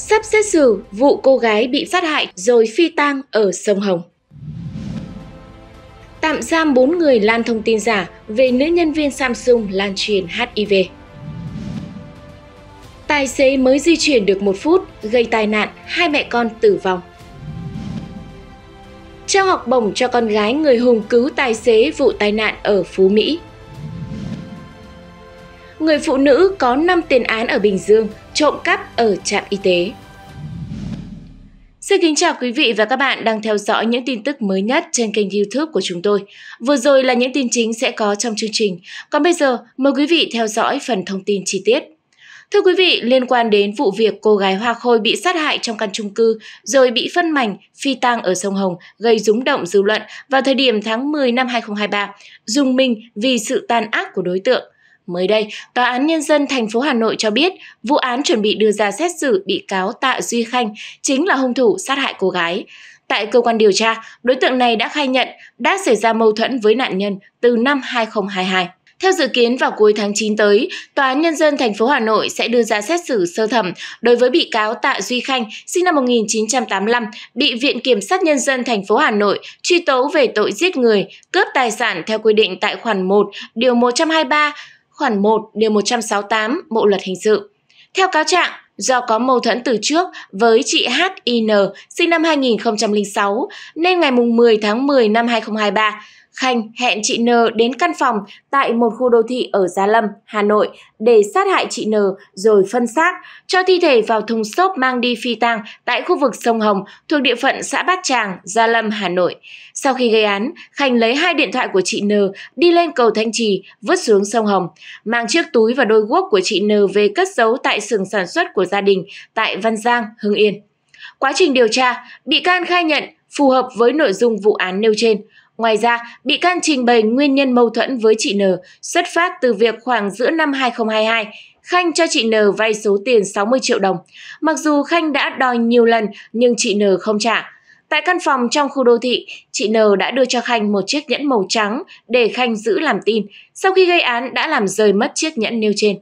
Sắp xét xử vụ cô gái bị sát hại rồi phi tang ở sông Hồng. Tạm giam 4 người lan thông tin giả về nữ nhân viên Samsung lan truyền HIV. Tài xế mới di chuyển được một phút, gây tai nạn, hai mẹ con tử vong. Trao học bổng cho con gái người hùng cứu tài xế vụ tai nạn ở Phú Mỹ. Người phụ nữ có 5 tiền án ở Bình Dương, trộm cắp ở trạm y tế. Xin kính chào quý vị và các bạn đang theo dõi những tin tức mới nhất trên kênh youtube của chúng tôi. Vừa rồi là những tin chính sẽ có trong chương trình. Còn bây giờ, mời quý vị theo dõi phần thông tin chi tiết. Thưa quý vị, liên quan đến vụ việc cô gái Hoa Khôi bị sát hại trong căn chung cư rồi bị phân mảnh, phi tang ở sông Hồng gây rúng động dư luận vào thời điểm tháng 10 năm 2023, dùng mình vì sự tàn ác của đối tượng. Mới đây, Tòa án Nhân dân thành phố Hà Nội cho biết vụ án chuẩn bị đưa ra xét xử bị cáo Tạ Duy Khanh chính là hung thủ sát hại cô gái. Tại cơ quan điều tra, đối tượng này đã khai nhận đã xảy ra mâu thuẫn với nạn nhân từ năm 2022. Theo dự kiến vào cuối tháng 9 tới, Tòa án Nhân dân thành phố Hà Nội sẽ đưa ra xét xử sơ thẩm đối với bị cáo Tạ Duy Khanh, sinh năm 1985, bị Viện Kiểm sát Nhân dân thành phố Hà Nội truy tố về tội giết người, cướp tài sản theo quy định tại khoản 1, điều 123, khoản 1, điều 168 Bộ Luật Hình sự. Theo cáo trạng, do có mâu thuẫn từ trước với chị HIN sinh năm 2006 nên ngày 10 tháng 10 năm 2023, Khanh hẹn chị N đến căn phòng tại một khu đô thị ở Gia Lâm, Hà Nội để sát hại chị N rồi phân xác, cho thi thể vào thùng xốp mang đi phi tang tại khu vực sông Hồng thuộc địa phận xã Bát Tràng, Gia Lâm, Hà Nội. Sau khi gây án, Khanh lấy hai điện thoại của chị N đi lên cầu Thanh Trì, vứt xuống sông Hồng, mang chiếc túi và đôi guốc của chị N về cất giấu tại xưởng sản xuất của gia đình tại Văn Giang, Hưng Yên. Quá trình điều tra, bị can khai nhận phù hợp với nội dung vụ án nêu trên. Ngoài ra, bị can trình bày nguyên nhân mâu thuẫn với chị N xuất phát từ việc khoảng giữa năm 2022, Khanh cho chị N vay số tiền 60 triệu đồng. Mặc dù Khanh đã đòi nhiều lần nhưng chị N không trả. Tại căn phòng trong khu đô thị, chị N đã đưa cho Khanh một chiếc nhẫn màu trắng để Khanh giữ làm tin. Sau khi gây án đã làm rơi mất chiếc nhẫn nêu trên.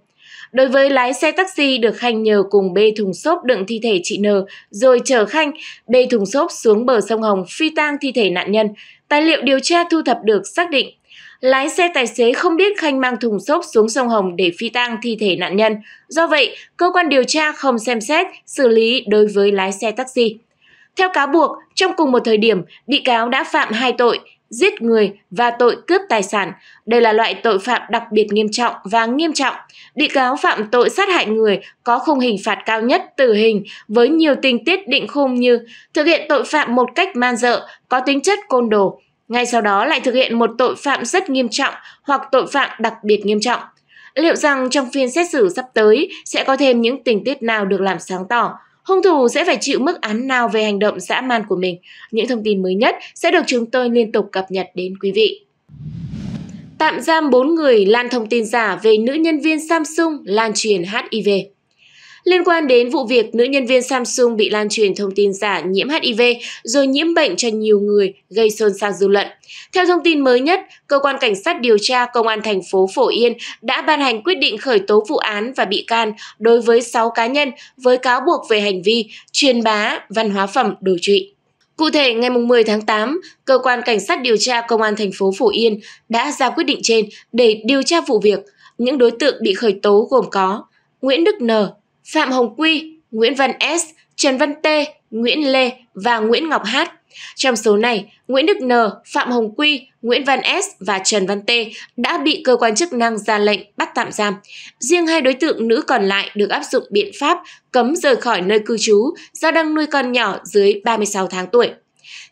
Đối với lái xe taxi được Khanh nhờ cùng bê thùng xốp đựng thi thể chị N rồi chở Khanh bê thùng xốp xuống bờ sông Hồng phi tang thi thể nạn nhân, tài liệu điều tra thu thập được xác định lái xe tài xế không biết Khanh mang thùng xốp xuống sông Hồng để phi tang thi thể nạn nhân. Do vậy, cơ quan điều tra không xem xét, xử lý đối với lái xe taxi. Theo cáo buộc, trong cùng một thời điểm, bị cáo đã phạm hai tội, giết người và tội cướp tài sản. Đây là loại tội phạm đặc biệt nghiêm trọng và nghiêm trọng. Bị cáo phạm tội sát hại người có khung hình phạt cao nhất tử hình với nhiều tình tiết định khung như thực hiện tội phạm một cách man dợ, có tính chất côn đồ. Ngay sau đó lại thực hiện một tội phạm rất nghiêm trọng hoặc tội phạm đặc biệt nghiêm trọng. Liệu rằng trong phiên xét xử sắp tới sẽ có thêm những tình tiết nào được làm sáng tỏ? Hung thủ sẽ phải chịu mức án nào về hành động dã man của mình. Những thông tin mới nhất sẽ được chúng tôi liên tục cập nhật đến quý vị. Tạm giam 4 người, lan thông tin giả về nữ nhân viên Samsung lan truyền HIV. Liên quan đến vụ việc nữ nhân viên Samsung bị lan truyền thông tin giả nhiễm HIV rồi nhiễm bệnh cho nhiều người gây xôn xao dư luận. Theo thông tin mới nhất, cơ quan cảnh sát điều tra công an thành phố Phổ Yên đã ban hành quyết định khởi tố vụ án và bị can đối với 6 cá nhân với cáo buộc về hành vi truyền bá văn hóa phẩm đồ trụy. Cụ thể, ngày 10 tháng 8, cơ quan cảnh sát điều tra công an thành phố Phổ Yên đã ra quyết định trên để điều tra vụ việc. Những đối tượng bị khởi tố gồm có Nguyễn Đức N, Phạm Hồng Quy, Nguyễn Văn S, Trần Văn T, Nguyễn Lê và Nguyễn Ngọc H. Trong số này, Nguyễn Đức N, Phạm Hồng Quy, Nguyễn Văn S và Trần Văn T đã bị cơ quan chức năng ra lệnh bắt tạm giam. Riêng hai đối tượng nữ còn lại được áp dụng biện pháp cấm rời khỏi nơi cư trú do đang nuôi con nhỏ dưới 36 tháng tuổi.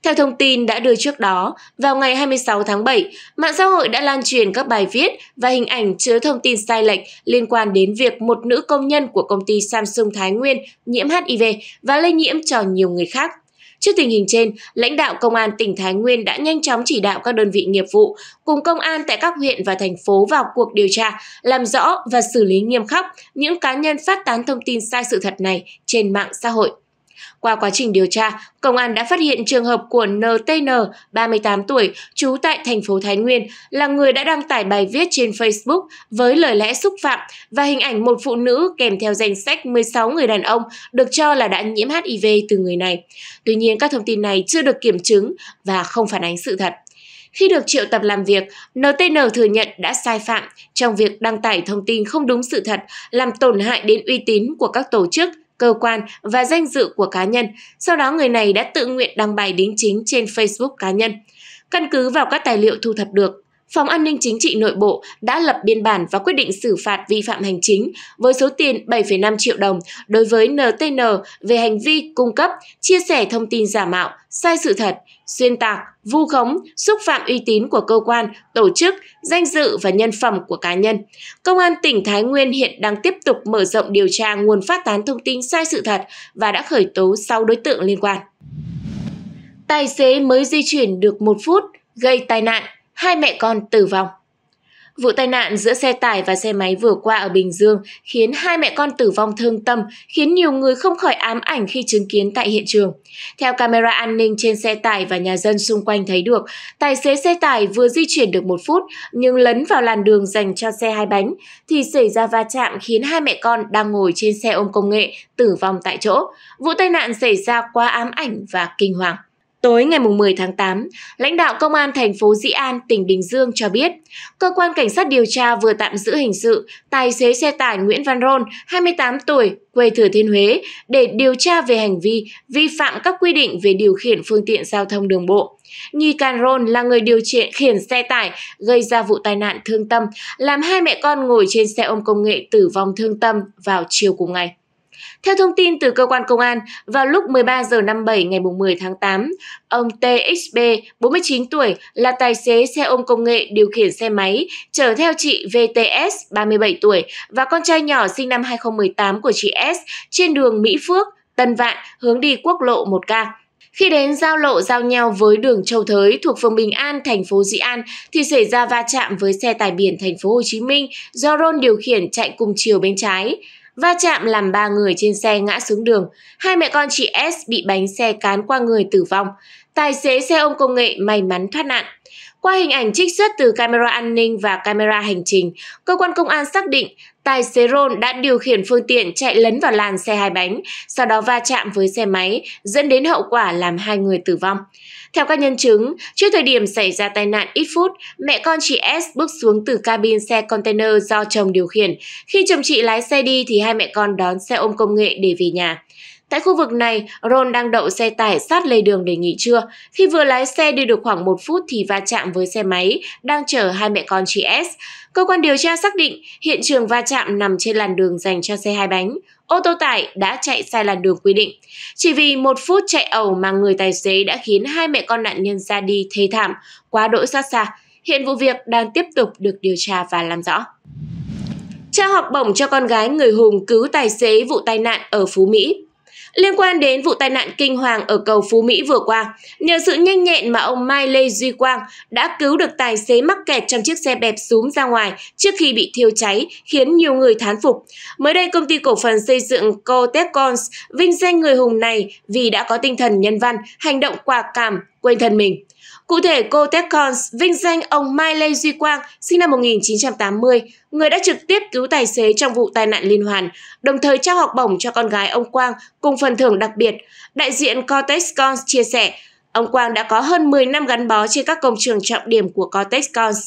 Theo thông tin đã đưa trước đó, vào ngày 26 tháng 7, mạng xã hội đã lan truyền các bài viết và hình ảnh chứa thông tin sai lệch liên quan đến việc một nữ công nhân của công ty Samsung Thái Nguyên nhiễm HIV và lây nhiễm cho nhiều người khác. Trước tình hình trên, lãnh đạo Công an tỉnh Thái Nguyên đã nhanh chóng chỉ đạo các đơn vị nghiệp vụ cùng công an tại các huyện và thành phố vào cuộc điều tra, làm rõ và xử lý nghiêm khắc những cá nhân phát tán thông tin sai sự thật này trên mạng xã hội. Qua quá trình điều tra, công an đã phát hiện trường hợp của NTN, 38 tuổi, trú tại thành phố Thái Nguyên, là người đã đăng tải bài viết trên Facebook với lời lẽ xúc phạm và hình ảnh một phụ nữ kèm theo danh sách 16 người đàn ông được cho là đã nhiễm HIV từ người này. Tuy nhiên, các thông tin này chưa được kiểm chứng và không phản ánh sự thật. Khi được triệu tập làm việc, NTN thừa nhận đã sai phạm trong việc đăng tải thông tin không đúng sự thật, làm tổn hại đến uy tín của các tổ chức, cơ quan và danh dự của cá nhân. Sau đó người này đã tự nguyện đăng bài đính chính trên Facebook cá nhân. Căn cứ vào các tài liệu thu thập được, Phòng An ninh Chính trị Nội bộ đã lập biên bản và quyết định xử phạt vi phạm hành chính với số tiền 7,5 triệu đồng đối với NTN về hành vi cung cấp, chia sẻ thông tin giả mạo, sai sự thật, xuyên tạc, vu khống, xúc phạm uy tín của cơ quan, tổ chức, danh dự và nhân phẩm của cá nhân. Công an tỉnh Thái Nguyên hiện đang tiếp tục mở rộng điều tra nguồn phát tán thông tin sai sự thật và đã khởi tố 6 đối tượng liên quan. Tài xế mới di chuyển được một phút gây tai nạn hai mẹ con tử vong. Vụ tai nạn giữa xe tải và xe máy vừa qua ở Bình Dương khiến hai mẹ con tử vong thương tâm, khiến nhiều người không khỏi ám ảnh khi chứng kiến tại hiện trường. Theo camera an ninh trên xe tải và nhà dân xung quanh thấy được, tài xế xe tải vừa di chuyển được một phút nhưng lấn vào làn đường dành cho xe hai bánh thì xảy ra va chạm khiến hai mẹ con đang ngồi trên xe ôm công nghệ tử vong tại chỗ. Vụ tai nạn xảy ra quá ám ảnh và kinh hoàng. Tối ngày 10 tháng 8, lãnh đạo Công an thành phố Dĩ An, tỉnh Bình Dương cho biết, cơ quan cảnh sát điều tra vừa tạm giữ hình sự tài xế xe tải Nguyễn Văn Rôn, 28 tuổi, quê Thừa Thiên Huế, để điều tra về hành vi vi phạm các quy định về điều khiển phương tiện giao thông đường bộ. Nhi can Rôn là người điều khiển xe tải gây ra vụ tai nạn thương tâm, làm hai mẹ con ngồi trên xe ôm công nghệ tử vong thương tâm vào chiều cùng ngày. Theo thông tin từ cơ quan công an, vào lúc 13 giờ 57 ngày 10 tháng 8, ông TXB, 49 tuổi, là tài xế xe ôm công nghệ điều khiển xe máy, chở theo chị VTS, 37 tuổi, và con trai nhỏ sinh năm 2018 của chị S trên đường Mỹ Phước, Tân Vạn, hướng đi quốc lộ 1K. Khi đến giao lộ giao nhau với đường Châu Thới thuộc phường Bình An, thành phố Dĩ An thì xảy ra va chạm với xe tải biển thành phố Hồ Chí Minh do Ron điều khiển chạy cùng chiều bên trái. Va chạm làm ba người trên xe ngã xuống đường, hai mẹ con chị S bị bánh xe cán qua người tử vong. Tài xế xe ôm công nghệ may mắn thoát nạn. Qua hình ảnh trích xuất từ camera an ninh và camera hành trình, cơ quan công an xác định tài xế Ron đã điều khiển phương tiện chạy lấn vào làn xe hai bánh, sau đó va chạm với xe máy, dẫn đến hậu quả làm hai người tử vong. Theo các nhân chứng, trước thời điểm xảy ra tai nạn ít phút, mẹ con chị S bước xuống từ cabin xe container do chồng điều khiển. Khi chồng chị lái xe đi thì hai mẹ con đón xe ôm công nghệ để về nhà. Tại khu vực này, Ron đang đậu xe tải sát lề đường để nghỉ trưa. Khi vừa lái xe đi được khoảng một phút thì va chạm với xe máy đang chở hai mẹ con chị S. Cơ quan điều tra xác định hiện trường va chạm nằm trên làn đường dành cho xe hai bánh. Ô tô tải đã chạy sai làn đường quy định. Chỉ vì một phút chạy ẩu mà người tài xế đã khiến hai mẹ con nạn nhân ra đi thê thảm, quá đỗi xót xa. Hiện vụ việc đang tiếp tục được điều tra và làm rõ. Trao học bổng cho con gái người hùng cứu tài xế vụ tai nạn ở Phú Mỹ. Liên quan đến vụ tai nạn kinh hoàng ở cầu Phú Mỹ vừa qua, nhờ sự nhanh nhẹn mà ông Mai Lê Duy Quang đã cứu được tài xế mắc kẹt trong chiếc xe bẹp súm ra ngoài trước khi bị thiêu cháy, khiến nhiều người thán phục. Mới đây, công ty cổ phần xây dựng Cotecons vinh danh người hùng này vì đã có tinh thần nhân văn, hành động quả cảm, quên thân mình. Cụ thể, cô Techcons vinh danh ông Mai Lê Duy Quang, sinh năm 1980, người đã trực tiếp cứu tài xế trong vụ tai nạn liên hoàn, đồng thời trao học bổng cho con gái ông Quang cùng phần thưởng đặc biệt. Đại diện Cortexcons chia sẻ, ông Quang đã có hơn 10 năm gắn bó trên các công trường trọng điểm của Cortexcons.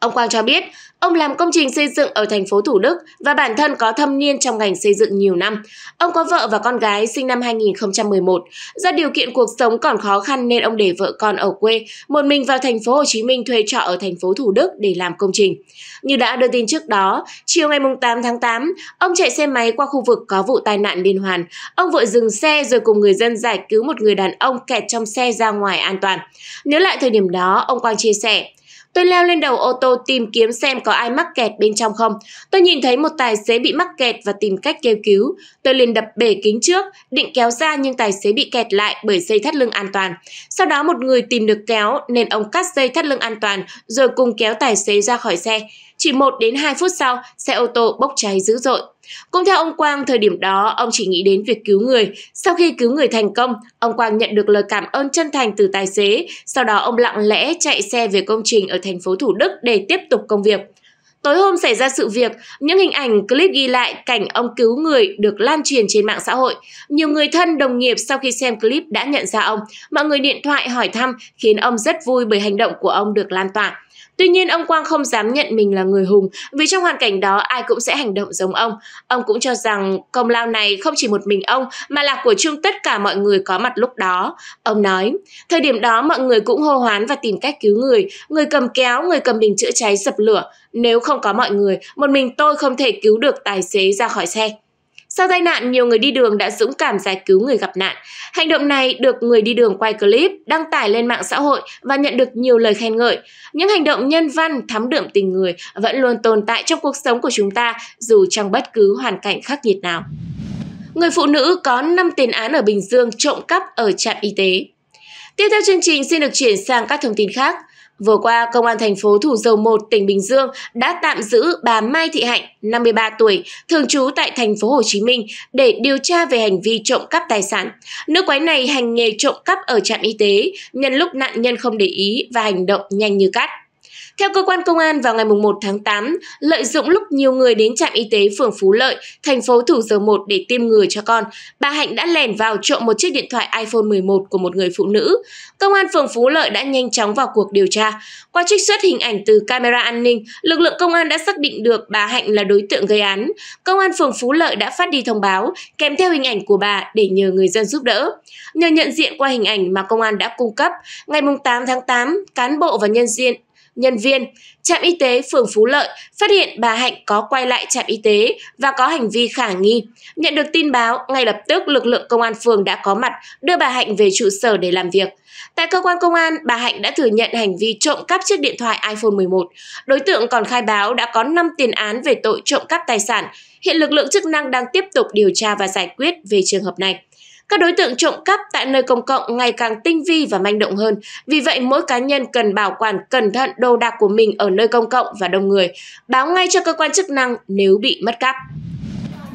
Ông Quang cho biết, ông làm công trình xây dựng ở thành phố Thủ Đức và bản thân có thâm niên trong ngành xây dựng nhiều năm. Ông có vợ và con gái sinh năm 2011. Do điều kiện cuộc sống còn khó khăn nên ông để vợ con ở quê, một mình vào thành phố Hồ Chí Minh thuê trọ ở thành phố Thủ Đức để làm công trình. Như đã đưa tin trước đó, chiều ngày 8 tháng 8, ông chạy xe máy qua khu vực có vụ tai nạn liên hoàn. Ông vội dừng xe rồi cùng người dân giải cứu một người đàn ông kẹt trong xe ra ngoài an toàn. Nhớ lại thời điểm đó, ông Quang chia sẻ, Tôi leo lên đầu ô tô tìm kiếm xem có ai mắc kẹt bên trong không. Tôi nhìn thấy một tài xế bị mắc kẹt và tìm cách kêu cứu. Tôi liền đập bể kính trước, định kéo ra nhưng tài xế bị kẹt lại bởi dây thắt lưng an toàn. Sau đó một người tìm được kéo nên ông cắt dây thắt lưng an toàn rồi cùng kéo tài xế ra khỏi xe. Chỉ 1 đến 2 phút sau, xe ô tô bốc cháy dữ dội. Cũng theo ông Quang, thời điểm đó ông chỉ nghĩ đến việc cứu người. Sau khi cứu người thành công, ông Quang nhận được lời cảm ơn chân thành từ tài xế. Sau đó ông lặng lẽ chạy xe về công trình ở thành phố Thủ Đức để tiếp tục công việc. Tối hôm xảy ra sự việc, những hình ảnh clip ghi lại cảnh ông cứu người được lan truyền trên mạng xã hội. Nhiều người thân đồng nghiệp sau khi xem clip đã nhận ra ông. Mọi người điện thoại hỏi thăm khiến ông rất vui bởi hành động của ông được lan tỏa. Tuy nhiên, ông Quang không dám nhận mình là người hùng vì trong hoàn cảnh đó ai cũng sẽ hành động giống ông. Ông cũng cho rằng công lao này không chỉ một mình ông mà là của chung tất cả mọi người có mặt lúc đó. Ông nói, thời điểm đó mọi người cũng hô hoán và tìm cách cứu người, người cầm kéo, người cầm bình chữa cháy dập lửa. Nếu không có mọi người, một mình tôi không thể cứu được tài xế ra khỏi xe. Sau tai nạn, nhiều người đi đường đã dũng cảm giải cứu người gặp nạn. Hành động này được người đi đường quay clip, đăng tải lên mạng xã hội và nhận được nhiều lời khen ngợi. Những hành động nhân văn, thắm đượm tình người vẫn luôn tồn tại trong cuộc sống của chúng ta dù trong bất cứ hoàn cảnh khắc nghiệt nào. Người phụ nữ có 5 tiền án ở Bình Dương trộm cắp ở trạm y tế. Tiếp theo chương trình xin được chuyển sang các thông tin khác. Vừa qua, Công an thành phố Thủ Dầu Một, tỉnh Bình Dương đã tạm giữ bà Mai Thị Hạnh, 53 tuổi, thường trú tại thành phố Hồ Chí Minh để điều tra về hành vi trộm cắp tài sản. Nữ quái này hành nghề trộm cắp ở trạm y tế, nhân lúc nạn nhân không để ý và hành động nhanh như cắt. Theo cơ quan công an vào ngày 1 tháng 8, lợi dụng lúc nhiều người đến trạm y tế phường Phú Lợi, thành phố Thủ Dầu Một để tiêm ngừa cho con, bà Hạnh đã lẻn vào trộm một chiếc điện thoại iPhone 11 của một người phụ nữ. Công an phường Phú Lợi đã nhanh chóng vào cuộc điều tra. Qua trích xuất hình ảnh từ camera an ninh, lực lượng công an đã xác định được bà Hạnh là đối tượng gây án. Công an phường Phú Lợi đã phát đi thông báo kèm theo hình ảnh của bà để nhờ người dân giúp đỡ. Nhờ nhận diện qua hình ảnh mà công an đã cung cấp, ngày 8 tháng 8, cán bộ và nhân viên nhân viên, trạm y tế phường Phú Lợi phát hiện bà Hạnh có quay lại trạm y tế và có hành vi khả nghi. Nhận được tin báo, ngay lập tức lực lượng công an phường đã có mặt đưa bà Hạnh về trụ sở để làm việc. Tại cơ quan công an, bà Hạnh đã thừa nhận hành vi trộm cắp chiếc điện thoại iPhone 11. Đối tượng còn khai báo đã có 5 tiền án về tội trộm cắp tài sản. Hiện lực lượng chức năng đang tiếp tục điều tra và giải quyết về trường hợp này. Các đối tượng trộm cắp tại nơi công cộng ngày càng tinh vi và manh động hơn. Vì vậy, mỗi cá nhân cần bảo quản cẩn thận đồ đạc của mình ở nơi công cộng và đông người, báo ngay cho cơ quan chức năng nếu bị mất cắp.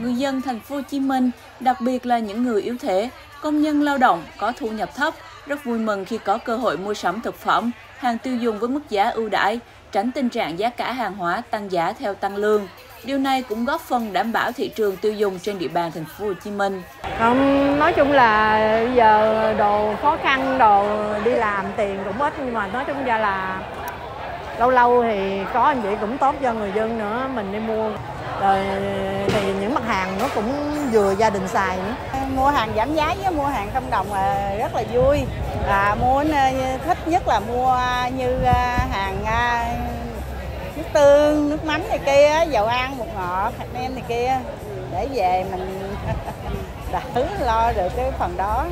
Người dân thành phố Hồ Chí Minh, đặc biệt là những người yếu thế, công nhân lao động có thu nhập thấp, rất vui mừng khi có cơ hội mua sắm thực phẩm, hàng tiêu dùng với mức giá ưu đãi, tránh tình trạng giá cả hàng hóa tăng giá theo tăng lương. Điều này cũng góp phần đảm bảo thị trường tiêu dùng trên địa bàn thành phố Hồ Chí Minh. Không, nói chung là giờ đồ khó khăn, đồ đi làm tiền cũng ít nhưng mà nói chung ra là lâu lâu thì có anh chị cũng tốt cho người dân nữa, mình đi mua rồi thì những mặt hàng nó cũng vừa gia đình xài nữa. Mua hàng giảm giá với mua hàng không đồng là rất là vui. À, mua thích nhất là mua như à, hàng à, nước tương nước mắm này kia dầu ăn bột ngọt hạt nêm này kia. Để về mình đỡ lo được cái phần đó.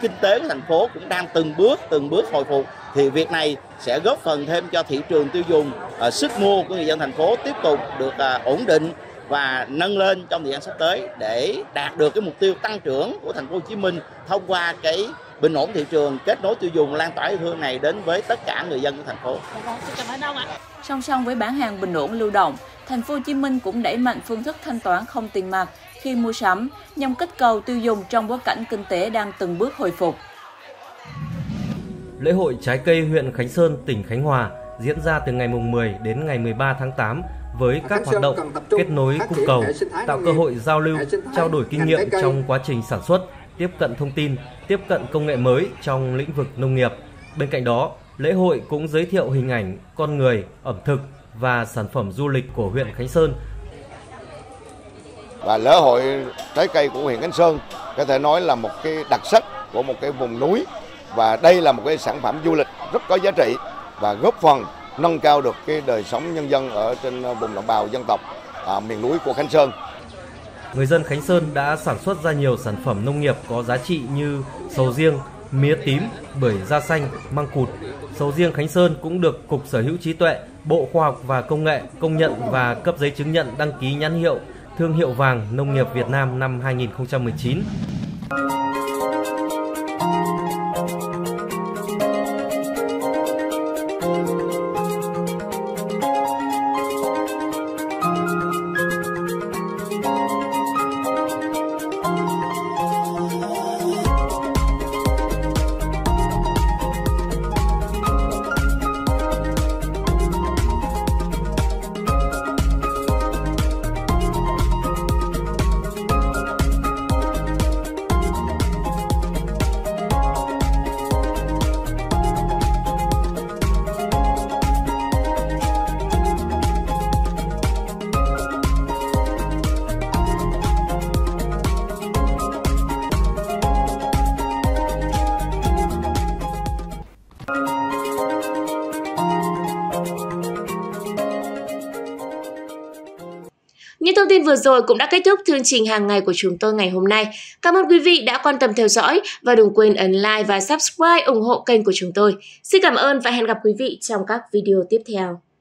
Kinh tế của thành phố cũng đang từng bước từng bước hồi phục. Thì việc này sẽ góp phần thêm cho thị trường tiêu dùng uh, sức mua của người dân thành phố tiếp tục được uh, ổn định và nâng lên trong thời gian sắp tới để đạt được cái mục tiêu tăng trưởng của thành phố Hồ Chí Minh thông qua cái bình ổn thị trường kết nối tiêu dùng lan tỏa yêu thương này đến với tất cả người dân của thành phố. Song song với bán hàng bình ổn lưu động, thành phố Hồ Chí Minh cũng đẩy mạnh phương thức thanh toán không tiền mặt khi mua sắm nhằm kích cầu tiêu dùng trong bối cảnh kinh tế đang từng bước hồi phục. Lễ hội trái cây huyện Khánh Sơn, tỉnh Khánh Hòa diễn ra từ ngày 10 đến ngày 13 tháng 8 với các hoạt động kết nối cung cầu, tạo cơ hội giao lưu, trao đổi kinh nghiệm trong quá trình sản xuất, tiếp cận thông tin, tiếp cận công nghệ mới trong lĩnh vực nông nghiệp. Bên cạnh đó, lễ hội cũng giới thiệu hình ảnh con người, ẩm thực và sản phẩm du lịch của huyện Khánh Sơn. Và lễ hội trái cây của huyện Khánh Sơn có thể nói là một cái đặc sắc của một cái vùng núi và đây là một cái sản phẩm du lịch rất có giá trị và góp phần nâng cao được cái đời sống nhân dân ở trên vùng đồng bào dân tộc à, miền núi của Khánh Sơn. Người dân Khánh Sơn đã sản xuất ra nhiều sản phẩm nông nghiệp có giá trị như sầu riêng, mía tím, bưởi da xanh, măng cụt. Sầu riêng Khánh Sơn cũng được Cục Sở hữu trí tuệ, Bộ Khoa học và Công nghệ công nhận và cấp giấy chứng nhận đăng ký nhãn hiệu thương hiệu vàng nông nghiệp Việt Nam năm 2019. Vừa rồi cũng đã kết thúc chương trình hàng ngày của chúng tôi ngày hôm nay. Cảm ơn quý vị đã quan tâm theo dõi và đừng quên ấn like và subscribe ủng hộ kênh của chúng tôi. Xin cảm ơn và hẹn gặp quý vị trong các video tiếp theo.